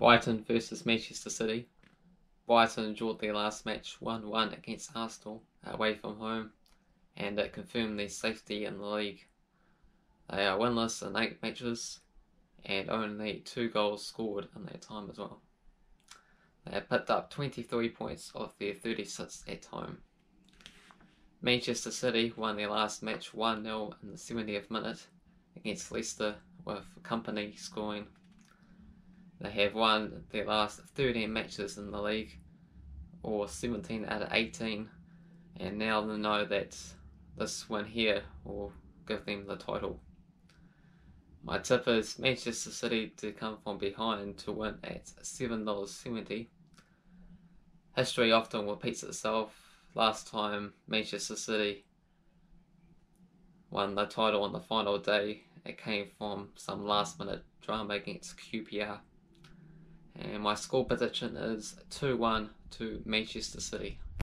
Brighton versus Manchester City. Brighton drew their last match 1 1 against Arsenal away from home, and it confirmed their safety in the league. They are winless in 8 matches and only 2 goals scored in that time as well. They have picked up 23 points of their 36 at home. Manchester City won their last match 1 0 in the 70th minute against Leicester with Kompany scoring they have won their last 13 matches in the league, or 17 out of 18, and now they know that this win here will give them the title. My tip is Manchester City to come from behind to win at $7.70. History often repeats itself. Last time Manchester City won the title on the final day, it came from some last minute drama against QPR. And my score prediction is 2 1 to Manchester City.